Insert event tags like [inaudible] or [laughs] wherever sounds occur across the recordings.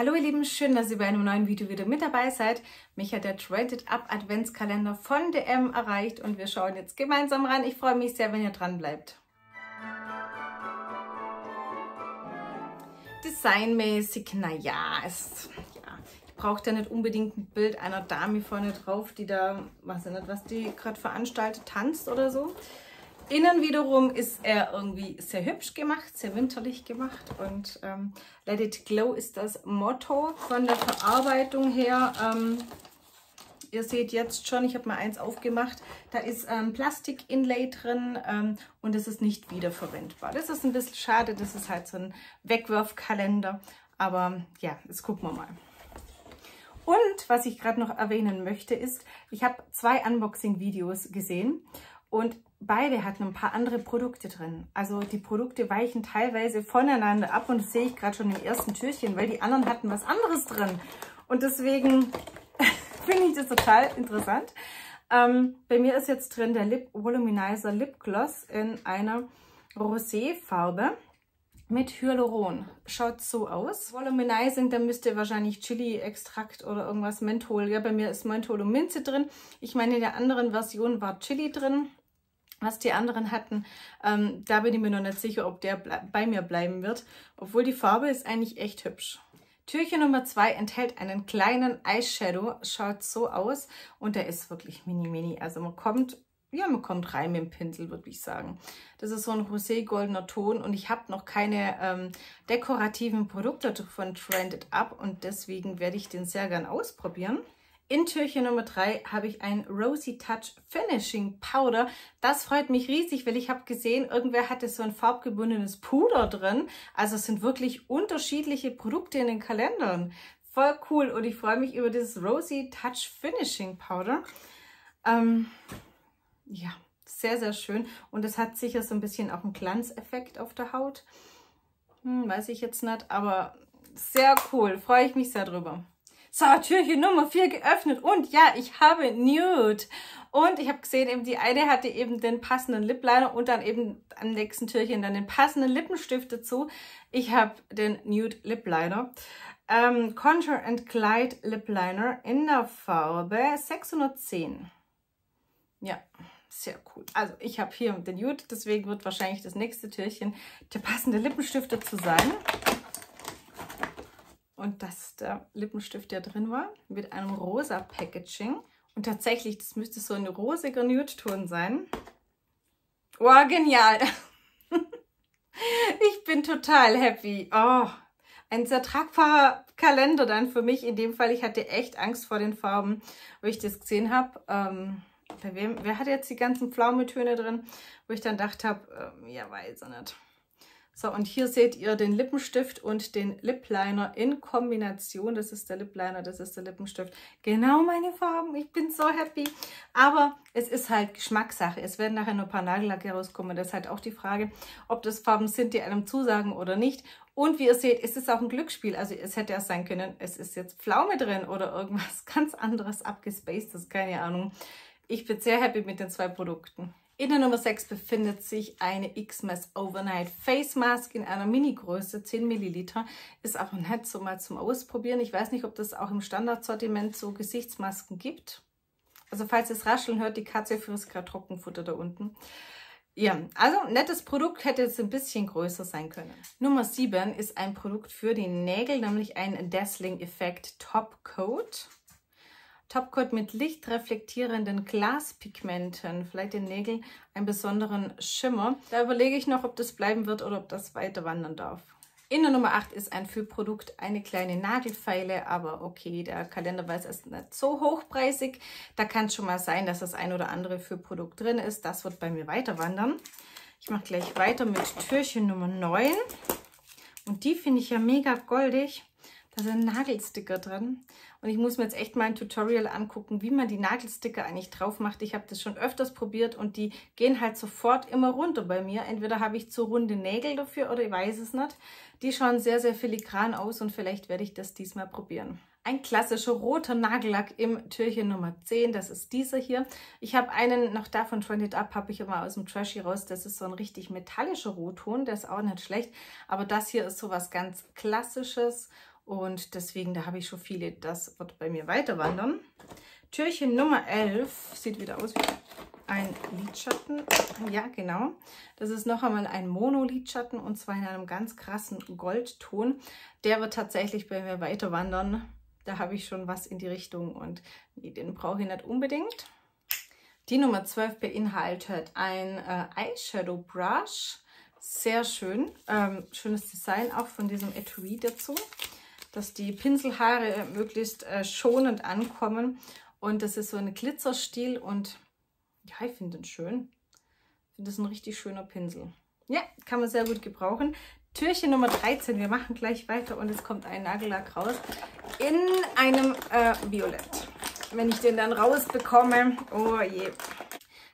Hallo ihr Lieben, schön, dass ihr bei einem neuen Video wieder mit dabei seid. Mich hat der Traded Up Adventskalender von DM erreicht und wir schauen jetzt gemeinsam ran. Ich freue mich sehr, wenn ihr dran bleibt. Designmäßig, naja, es, ja, ich brauche da nicht unbedingt ein Bild einer Dame vorne drauf, die da, weiß ich nicht, was die gerade veranstaltet, tanzt oder so. Innen wiederum ist er irgendwie sehr hübsch gemacht, sehr winterlich gemacht und ähm, Let It Glow ist das Motto von der Verarbeitung her. Ähm, ihr seht jetzt schon, ich habe mal eins aufgemacht, da ist ähm, Plastik-Inlay drin ähm, und es ist nicht wiederverwendbar. Das ist ein bisschen schade, das ist halt so ein Wegwerfkalender, aber ja, jetzt gucken wir mal. Und was ich gerade noch erwähnen möchte ist, ich habe zwei Unboxing-Videos gesehen und beide hatten ein paar andere Produkte drin. Also die Produkte weichen teilweise voneinander ab und das sehe ich gerade schon im ersten Türchen, weil die anderen hatten was anderes drin. Und deswegen [laughs] finde ich das total interessant. Ähm, bei mir ist jetzt drin der Lip Voluminizer Lip Gloss in einer Rosé-Farbe mit Hyaluron. Schaut so aus. Voluminizing, da müsste wahrscheinlich Chili-Extrakt oder irgendwas Menthol. Ja, bei mir ist Menthol und Minze drin. Ich meine, in der anderen Version war Chili drin was die anderen hatten. Ähm, da bin ich mir noch nicht sicher, ob der bei mir bleiben wird. Obwohl die Farbe ist eigentlich echt hübsch. Türchen Nummer 2 enthält einen kleinen Eyeshadow, schaut so aus und der ist wirklich mini mini. Also man kommt, ja man kommt rein mit dem Pinsel, würde ich sagen. Das ist so ein rosé-goldener Ton und ich habe noch keine ähm, dekorativen Produkte von Trended Up und deswegen werde ich den sehr gern ausprobieren. In Türchen Nummer 3 habe ich ein Rosy Touch Finishing Powder. Das freut mich riesig, weil ich habe gesehen, irgendwer hatte so ein farbgebundenes Puder drin. Also es sind wirklich unterschiedliche Produkte in den Kalendern. Voll cool und ich freue mich über dieses Rosy Touch Finishing Powder. Ähm, ja, sehr, sehr schön. Und es hat sicher so ein bisschen auch einen Glanzeffekt auf der Haut. Hm, weiß ich jetzt nicht, aber sehr cool. Freue ich mich sehr drüber. So, Türchen Nummer 4 geöffnet und ja, ich habe Nude. Und ich habe gesehen, eben die eine hatte eben den passenden Lip Liner und dann eben am nächsten Türchen dann den passenden Lippenstift dazu. Ich habe den Nude Lip Liner. Ähm, Contour and Glide Lip Liner in der Farbe 610. Ja, sehr cool. Also ich habe hier den Nude, deswegen wird wahrscheinlich das nächste Türchen der passende Lippenstift dazu sein. Und das ist der Lippenstift, der drin war, mit einem rosa Packaging. Und tatsächlich, das müsste so ein rosiger Nude-Ton sein. Oh, genial! [laughs] ich bin total happy. Oh, ein sehr tragbarer Kalender dann für mich. In dem Fall, ich hatte echt Angst vor den Farben, wo ich das gesehen habe. Ähm, bei wem, wer hat jetzt die ganzen Pflaumetöne drin? Wo ich dann dachte habe, ähm, ja, weiß ich nicht. So, und hier seht ihr den Lippenstift und den Lip Liner in Kombination. Das ist der Lip Liner, das ist der Lippenstift. Genau meine Farben. Ich bin so happy. Aber es ist halt Geschmackssache. Es werden nachher nur ein paar Nagellacke rauskommen. Das ist halt auch die Frage, ob das Farben sind, die einem zusagen oder nicht. Und wie ihr seht, es ist auch ein Glücksspiel. Also es hätte ja sein können, es ist jetzt Pflaume drin oder irgendwas [laughs] ganz anderes abgespacedes. Keine Ahnung. Ich bin sehr happy mit den zwei Produkten. In der Nummer 6 befindet sich eine X-Mess Overnight Face Mask in einer Mini-Größe, 10 Milliliter. Ist aber nett so mal zum Ausprobieren. Ich weiß nicht, ob das auch im Standardsortiment so Gesichtsmasken gibt. Also falls es rascheln hört, die Katze frisst gerade Trockenfutter da unten. Ja, also nettes Produkt hätte jetzt ein bisschen größer sein können. Nummer 7 ist ein Produkt für die Nägel, nämlich ein Dazzling Effect Top Coat. Topcoat mit lichtreflektierenden Glaspigmenten, vielleicht den Nägeln einen besonderen Schimmer. Da überlege ich noch, ob das bleiben wird oder ob das weiter wandern darf. In der Nummer 8 ist ein Füllprodukt eine kleine Nagelfeile, aber okay, der Kalenderweis ist nicht so hochpreisig. Da kann es schon mal sein, dass das ein oder andere Füllprodukt drin ist. Das wird bei mir weiter wandern. Ich mache gleich weiter mit Türchen Nummer 9. Und die finde ich ja mega goldig. Da sind Nagelsticker drin. Und ich muss mir jetzt echt mal ein Tutorial angucken, wie man die Nagelsticker eigentlich drauf macht. Ich habe das schon öfters probiert und die gehen halt sofort immer runter bei mir. Entweder habe ich zu runde Nägel dafür oder ich weiß es nicht. Die schauen sehr, sehr filigran aus und vielleicht werde ich das diesmal probieren. Ein klassischer roter Nagellack im Türchen Nummer 10, das ist dieser hier. Ich habe einen noch davon Trended Up, habe ich immer aus dem Trashy raus. Das ist so ein richtig metallischer Rotton, der ist auch nicht schlecht. Aber das hier ist so was ganz Klassisches Und deswegen, da habe ich schon viele, das wird bei mir weiter wandern. Türchen Nummer 11 sieht wieder aus wie ein Lidschatten. Ja, genau. Das ist noch einmal ein Mono-Lidschatten und zwar in einem ganz krassen Goldton. Der wird tatsächlich bei mir weiter wandern. Da habe ich schon was in die Richtung und den brauche ich nicht unbedingt. Die Nummer 12 beinhaltet ein äh, Eyeshadow Brush. Sehr schön. Ähm, schönes Design auch von diesem Etui dazu, dass die Pinselhaare möglichst äh, schonend ankommen. Und das ist so ein Glitzerstil und ja, ich finde den schön. Ich finde das ein richtig schöner Pinsel. Ja, kann man sehr gut gebrauchen. Türchen Nummer 13, wir machen gleich weiter und es kommt ein Nagellack raus in einem äh, Violett. Wenn ich den dann rausbekomme, oh je,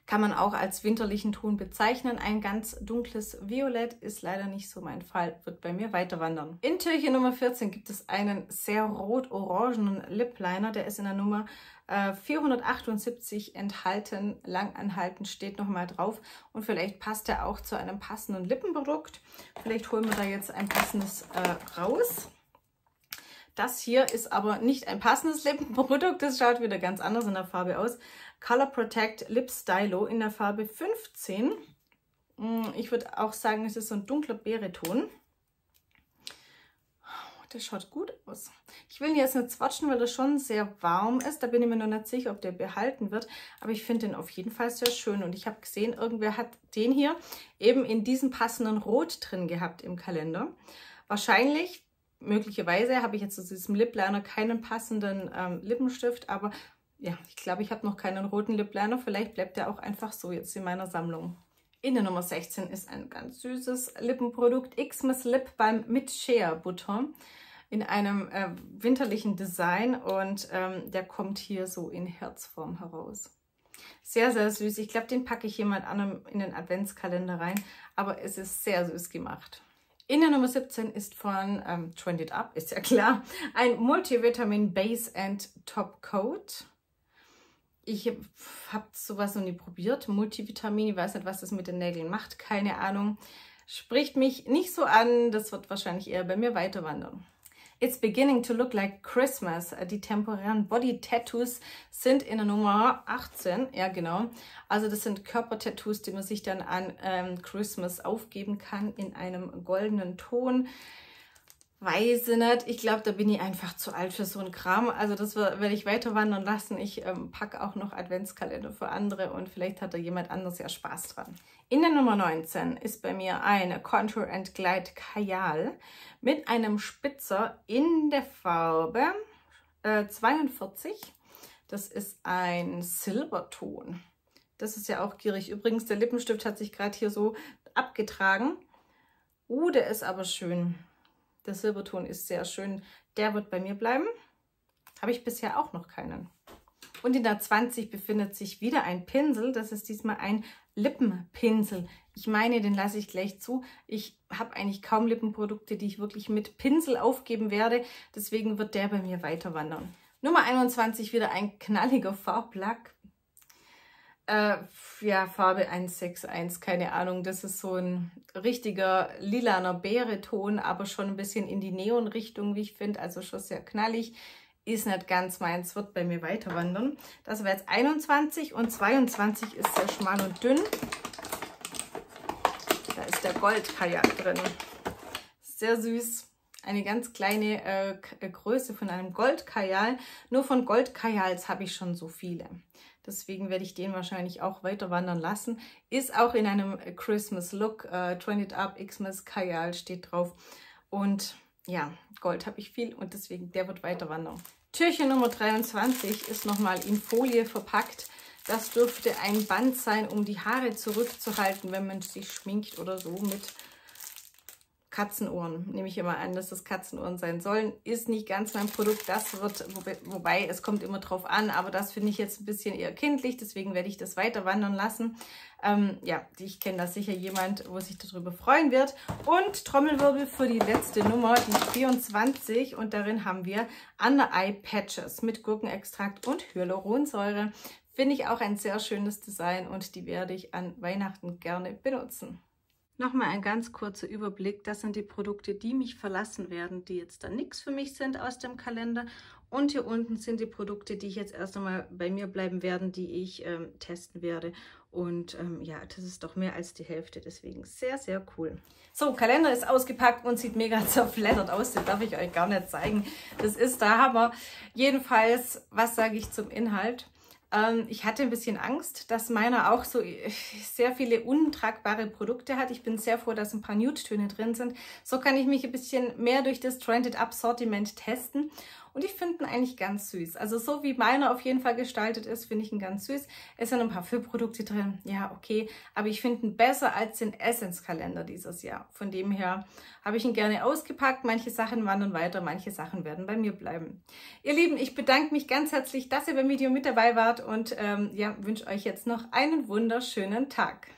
kann man auch als winterlichen Ton bezeichnen. Ein ganz dunkles Violett ist leider nicht so mein Fall, wird bei mir weiter wandern. In Türchen Nummer 14 gibt es einen sehr rot-orangenen Lip Liner, der ist in der Nummer 478 äh, enthalten, langanhaltend steht nochmal drauf und vielleicht passt er auch zu einem passenden Lippenprodukt. Vielleicht holen wir da jetzt ein passendes äh, raus. Das hier ist aber nicht ein passendes [laughs] Lippenprodukt, das schaut wieder ganz anders in der Farbe aus. Color Protect Lip Stylo in der Farbe 15. Mm, ich würde auch sagen, es ist so ein dunkler Beereton der schaut gut aus. Ich will ihn jetzt nicht swatchen, weil er schon sehr warm ist. Da bin ich mir noch nicht sicher, ob der behalten wird. Aber ich finde den auf jeden Fall sehr schön. Und ich habe gesehen, irgendwer hat den hier eben in diesem passenden Rot drin gehabt im Kalender. Wahrscheinlich, möglicherweise, habe ich jetzt zu diesem Lip Liner keinen passenden ähm, Lippenstift. Aber ja, ich glaube, ich habe noch keinen roten Lip Liner. Vielleicht bleibt der auch einfach so jetzt in meiner Sammlung. In der Nummer 16 ist ein ganz süßes Lippenprodukt Xmas Lip Balm mit Shea Butter in einem äh, winterlichen Design und ähm, der kommt hier so in Herzform heraus. Sehr, sehr süß. Ich glaube, den packe ich jemand anderem in den Adventskalender rein, aber es ist sehr süß gemacht. In der Nummer 17 ist von ähm, Trended Up, ist ja klar, ein Multivitamin Base and Top Coat. Ich habe sowas noch nie probiert. Multivitamin, ich weiß nicht, was das mit den Nägeln macht, keine Ahnung. Spricht mich nicht so an, das wird wahrscheinlich eher bei mir weiter wandern. It's beginning to look like Christmas. Die temporären Body Tattoos sind in der Nummer 18. Ja, genau. Also das sind Körpertattoos, die man sich dann an ähm, Christmas aufgeben kann in einem goldenen Ton. Weiß ich nicht. Ich glaube, da bin ich einfach zu alt für so einen Kram. Also das werde ich weiter wandern lassen. Ich ähm, packe auch noch Adventskalender für andere und vielleicht hat da jemand anders ja Spaß dran. In der Nummer 19 ist bei mir eine Contour and Glide Kajal mit einem Spitzer in der Farbe äh, 42. Das ist ein Silberton. Das ist ja auch gierig. Übrigens, der Lippenstift hat sich gerade hier so abgetragen. Uh, der ist aber schön. Der Silberton ist sehr schön. Der wird bei mir bleiben. Habe ich bisher auch noch keinen. Und in der 20 befindet sich wieder ein Pinsel. Das ist diesmal ein Lippenpinsel. Ich meine, den lasse ich gleich zu. Ich habe eigentlich kaum Lippenprodukte, die ich wirklich mit Pinsel aufgeben werde. Deswegen wird der bei mir weiter wandern. Nummer 21 wieder ein knalliger Farblack. Äh, ja, Farbe 161, keine Ahnung. Das ist so ein richtiger lilaner Beereton, aber schon ein bisschen in die Neonrichtung, wie ich finde. Also schon sehr knallig. Ist nicht ganz meins, wird bei mir weiter wandern. Das war jetzt 21 und 22 ist sehr schmal und dünn. Da ist der Goldkajak drin. Sehr süß eine ganz kleine äh, Größe von einem Goldkajal. Nur von Goldkajals habe ich schon so viele. Deswegen werde ich den wahrscheinlich auch weiter wandern lassen. Ist auch in einem Christmas Look. Äh, Trended Up Xmas Kajal steht drauf. Und ja, Gold habe ich viel und deswegen der wird weiter wandern. Türchen Nummer 23 ist nochmal in Folie verpackt. Das dürfte ein Band sein, um die Haare zurückzuhalten, wenn man sich schminkt oder so mit Katzenohren. Nehme ich immer an, dass das Katzenohren sein sollen. Ist nicht ganz mein Produkt. Das wird, wobei es kommt immer drauf an, aber das finde ich jetzt ein bisschen eher kindlich. Deswegen werde ich das weiter wandern lassen. Ähm, ja, ich kenne da sicher jemand, wo sich darüber freuen wird. Und Trommelwirbel für die letzte Nummer, die 24. Und darin haben wir Under Eye Patches mit Gurkenextrakt und Hyaluronsäure. Finde ich auch ein sehr schönes Design und die werde ich an Weihnachten gerne benutzen. Nochmal ein ganz kurzer Überblick. Das sind die Produkte, die mich verlassen werden, die jetzt dann nichts für mich sind aus dem Kalender. Und hier unten sind die Produkte, die ich jetzt erst einmal bei mir bleiben werden, die ich ähm, testen werde. Und ähm, ja, das ist doch mehr als die Hälfte, deswegen sehr, sehr cool. So, Kalender ist ausgepackt und sieht mega [laughs] zerfleddert aus, den darf ich euch gar nicht zeigen. Das ist der Hammer. Jedenfalls, was sage ich zum Inhalt? Ähm, ich hatte ein bisschen Angst, dass meiner auch so äh, sehr viele untragbare Produkte hat. Ich bin sehr froh, dass ein paar Nude-Töne drin sind. So kann ich mich ein bisschen mehr durch das Trended Up Sortiment testen und ich finde ihn eigentlich ganz süß. Also so wie meiner auf jeden Fall gestaltet ist, finde ich ihn ganz süß. Es sind ein paar Füllprodukte drin, ja okay, aber ich finde ihn besser als den Essence-Kalender dieses Jahr. Von dem her habe ich ihn gerne ausgepackt. Manche Sachen wandern weiter, manche Sachen werden bei mir bleiben. Ihr Lieben, ich bedanke mich ganz herzlich, dass ihr beim Video mit dabei wart und ähm, ja, wünsche euch jetzt noch einen wunderschönen Tag.